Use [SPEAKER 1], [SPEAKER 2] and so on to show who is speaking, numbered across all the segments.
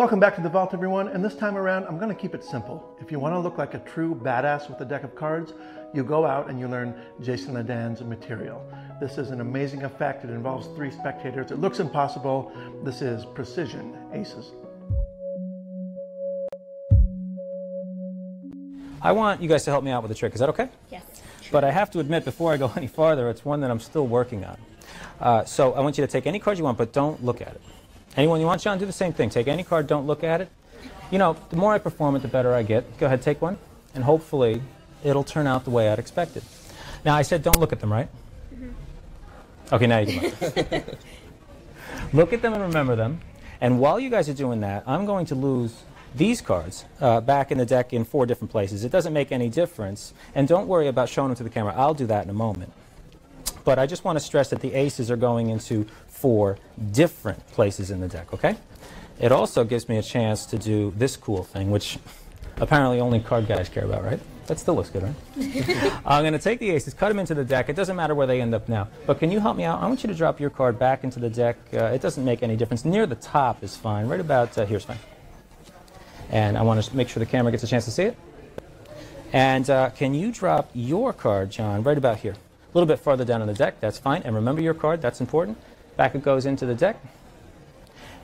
[SPEAKER 1] Welcome back to the vault, everyone. And this time around, I'm going to keep it simple. If you want to look like a true badass with a deck of cards, you go out and you learn Jason Ladanye's material. This is an amazing effect. It involves three spectators. It looks impossible. This is precision aces.
[SPEAKER 2] I want you guys to help me out with a trick. Is that okay?
[SPEAKER 3] Yes.
[SPEAKER 2] But I have to admit, before I go any farther, it's one that I'm still working on. Uh, so I want you to take any card you want, but don't look at it. Anyone you want, John, do the same thing. Take any card, don't look at it. You know, the more I perform it, the better I get. Go ahead, take one, and hopefully it'll turn out the way I'd expected. Now, I said don't look at them, right? Mm-hmm. Okay, now you can look. look at them and remember them. And while you guys are doing that, I'm going to lose these cards uh, back in the deck in four different places. It doesn't make any difference. And don't worry about showing them to the camera. I'll do that in a moment. But I just want to stress that the aces are going into four different places in the deck, okay? It also gives me a chance to do this cool thing, which apparently only card guys care about, right? That still looks good, right? I'm going to take the aces, cut them into the deck. It doesn't matter where they end up now. But can you help me out? I want you to drop your card back into the deck. Uh, it doesn't make any difference. Near the top is fine. Right about uh, here's fine. And I want to make sure the camera gets a chance to see it. And uh, can you drop your card, John, right about here? A little bit farther down on the deck. That's fine. And remember your card. That's important. Back it goes into the deck.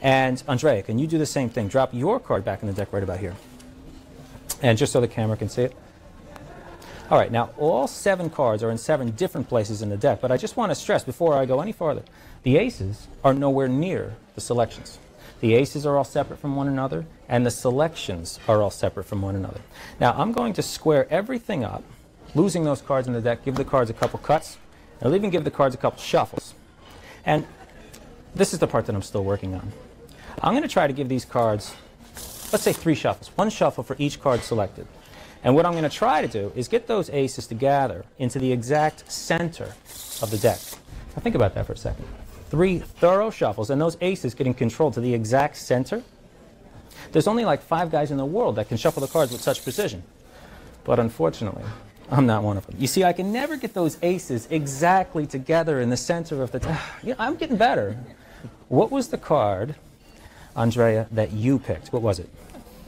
[SPEAKER 2] And Andrea, can you do the same thing? Drop your card back in the deck right about here. And just so the camera can see it. All right, now all seven cards are in seven different places in the deck, but I just want to stress before I go any farther, the aces are nowhere near the selections. The aces are all separate from one another, and the selections are all separate from one another. Now I'm going to square everything up, losing those cards in the deck, give the cards a couple cuts, and even give the cards a couple shuffles. And this is the part that I'm still working on. I'm going to try to give these cards, let's say three shuffles, one shuffle for each card selected. And what I'm going to try to do is get those aces to gather into the exact center of the deck. Now think about that for a second. Three thorough shuffles, and those aces getting controlled to the exact center. There's only like five guys in the world that can shuffle the cards with such precision. But unfortunately, I'm not one of them. You see, I can never get those aces exactly together in the center of the deck. You know, I'm getting better. What was the card, Andrea, that you picked? What was it?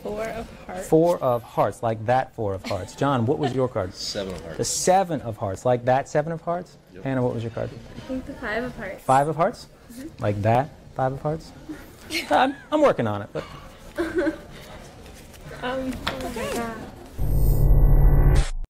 [SPEAKER 3] Four of hearts.
[SPEAKER 2] Four of hearts, like that four of hearts. John, what was your card?
[SPEAKER 4] Seven of hearts.
[SPEAKER 2] The seven of hearts, like that seven of hearts?
[SPEAKER 4] Yep.
[SPEAKER 2] Hannah, what was your card?
[SPEAKER 3] I think the five of hearts.
[SPEAKER 2] Five of hearts? Like that five of hearts? I'm, I'm working on it, but
[SPEAKER 3] Um, oh my god.